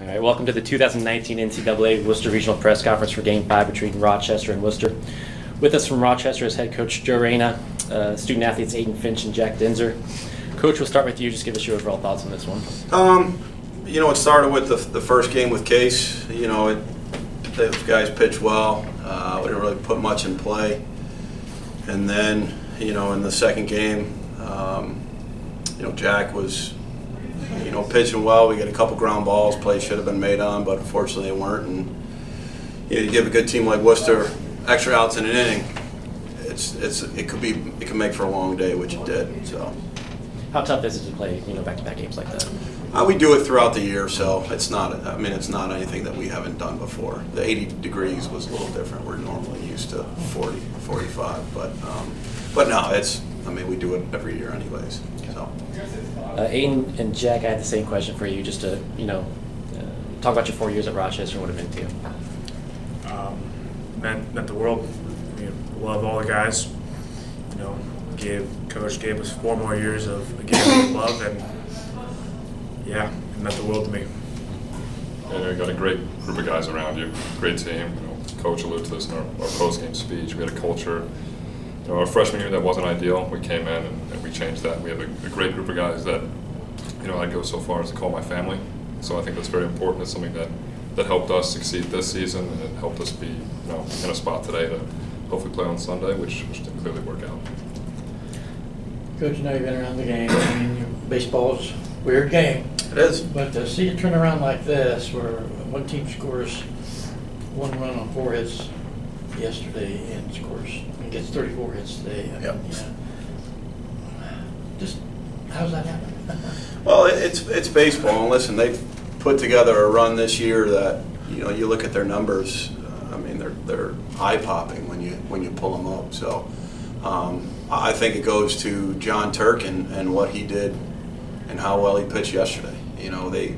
All right, welcome to the 2019 NCAA Wooster Regional Press Conference for Game 5 between Rochester and Wooster. With us from Rochester is head coach Joe Reina, uh, student athletes Aiden Finch and Jack Denzer. Coach, we'll start with you. Just give us your overall thoughts on this one. Um, you know, it started with the, the first game with Case. You know, it, those guys pitched well. Uh, we didn't really put much in play. And then, you know, in the second game, um, you know, Jack was, you know, pitching well. We get a couple ground balls. Plays should have been made on, but unfortunately they weren't. And you, know, you give a good team like Wooster extra outs in an inning. It's, it's, it could be, it could make for a long day, which it did. So. How tough is it to play, you know, back-to-back games like that? Uh, we do it throughout the year, so it's not. I mean, it's not anything that we haven't done before. The 80 degrees was a little different. We're normally used to 40, 45, but um, but no, it's. I mean, we do it every year, anyways. So. Uh, Aiden and Jack, I had the same question for you, just to you know, uh, talk about your four years at Rochester and what it meant to you. um, meant meant the world. I mean, love all the guys. You know, gave coach gave us four more years of a game of love, and yeah, it meant the world to me. You know, you got a great group of guys around you, great team. You know, coach alluded to this in our, our post-game speech. We had a culture. You know, our freshman year that wasn't ideal. We came in and, and we changed that. We have a, a, great group of guys that, you know, I'd go so far as to call my family. So I think that's very important. It's something that that helped us succeed this season and it helped us be, you know, in a spot today to hopefully play on Sunday, which which didn't clearly work out. Coach, you know you've been around the game. I mean, baseball's a weird game. It is. But to see it turn around like this, where one team scores one run on four hits yesterday and scores and gets 34 hits today. I Yep. Mean, yeah. Just how's that happen? Well, it- it's it's baseball. And listen, they've put together a run this year that you know you look at their numbers. uh, I mean, they're they're eye popping when you when you pull them up. So. Um, I think it goes to John Turk and, and what he did and how well he pitched yesterday. You know, they,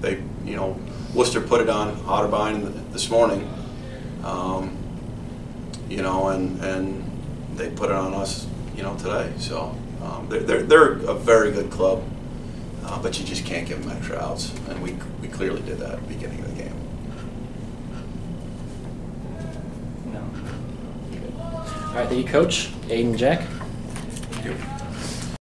they, you know, Wooster put it on Otterbein this morning, um, you know, and, and they put it on us, you know, today. So um, they're, they're, they're a very good club, uh, but you just can't give them extra outs, and we, we clearly did that at the beginning of the game. No. All right, thank you, Coach. Aiden, Jack. Thank you.